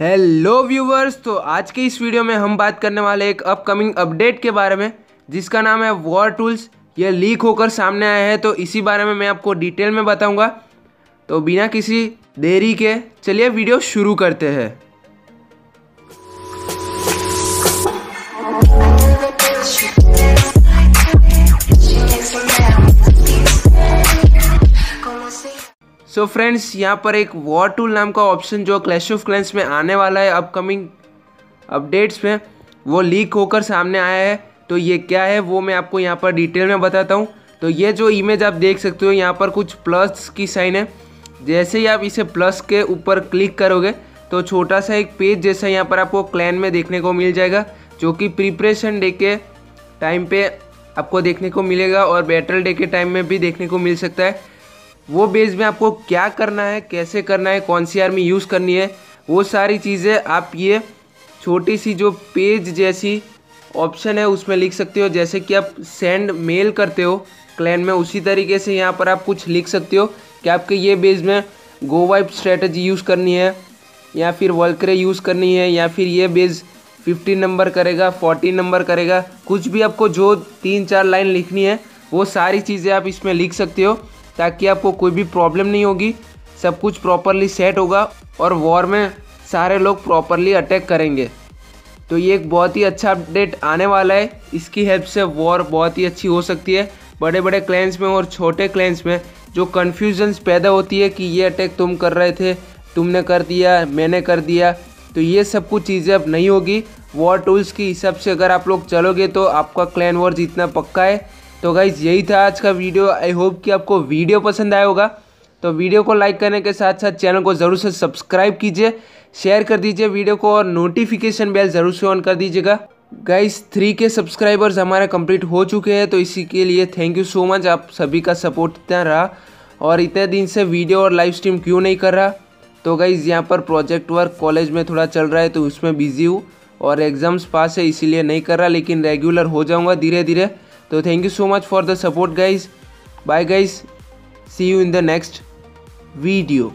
Hello viewers तो आज के इस वीडियो में हम बात करने वाले एक अपकमिंग अपडेट के बारे में, जिसका नाम है वॉर टूल्स ये लीक होकर सामने आया है तो इसी बारे में मैं आपको डिटेल में बताऊँगा। तो बिना किसी देरी के, चलिए वीडियो शुरू करते हैं। सो फ्रेंड्स यहाँ पर एक वॉर टूल नाम का ऑप्शन जो क्लैश ऑफ़ क्लैंस में आने वाला है अपकमिंग अपडेट्स में, वो लीक होकर सामने आया है। तो ये क्या है, वो मैं आपको यहाँ पर डिटेल में बताता हूँ। तो ये जो इमेज आप देख सकते हो, यहाँ पर कुछ प्लस की साइन है। जैसे ही आप इसे प्लस के ऊपर क्लिक करोगे तो छोटा सा एक पेज जैसा यहाँ पर आपको क्लैन में देखने को मिल जाएगा, जो कि प्रिपरेशन डे के टाइम पे आपको देखने को मिलेगा और बैटल डे के टाइम में भी देखने को मिल सकता है। वो बेस में आपको क्या करना है, कैसे करना है, कौन सी आर्मी यूज़ करनी है, वो सारी चीज़ें आप ये छोटी सी जो पेज जैसी ऑप्शन है उसमें लिख सकते हो। जैसे कि आप सेंड मेल करते हो क्लैन में उसी तरीके से यहाँ पर आप कुछ लिख सकते हो कि आपके ये बेस में गो वाइप स्ट्रेटजी यूज़ करनी है, या फिर वल्क्रे यूज़ करनी है, या फिर ये बेस 15 नंबर करेगा 14 नंबर करेगा। कुछ भी आपको जो तीन चार लाइन लिखनी है, वो सारी चीज़ें आप इसमें लिख सकते हो। ताकि आपको कोई भी प्रॉब्लम नहीं होगी। सब कुछ प्रॉपरली सेट होगा और वॉर में सारे लोग प्रॉपरली अटैक करेंगे। तो ये एक बहुत ही अच्छा अपडेट आने वाला है। इसकी हेल्प से वॉर बहुत ही अच्छी हो सकती है। बड़े बड़े क्लैंस में और छोटे क्लैंस में जो कन्फ्यूजन्स पैदा होती है कि ये अटैक तुम कर रहे थे, तुमने कर दिया, मैंने कर दिया। तो ये सब कुछ चीज़ें अब नहीं होगी। वॉर टूल्स के हिसाब से अगर आप लोग चलोगे तो आपका क्लैन वॉर जितना पक्का है। तो गाइज़ यही था आज का वीडियो आई होप कि आपको वीडियो पसंद आया होगा. तो वीडियो को लाइक करने के साथ साथ चैनल को ज़रूर से सब्सक्राइब कीजिए शेयर कर दीजिए वीडियो को और नोटिफिकेशन बेल ज़रूर से ऑन कर दीजिएगा. गाइस थ्री के सब्सक्राइबर्स हमारे कंप्लीट हो चुके हैं तो इसी के लिए थैंक यू सो मच आप सभी का सपोर्ट इतना रहा और इतने दिन से वीडियो और लाइव स्ट्रीम क्यों नहीं कर रहा? तो गाइज़ यहाँ पर प्रोजेक्ट वर्क कॉलेज में थोड़ा चल रहा है तो उसमें बिज़ी हूँ और एग्ज़ाम्स पास है, इसीलिए नहीं कर रहा, लेकिन रेगुलर हो जाऊँगा धीरे धीरे तो thank you so much for the support guys. Bye guys. See you in the next video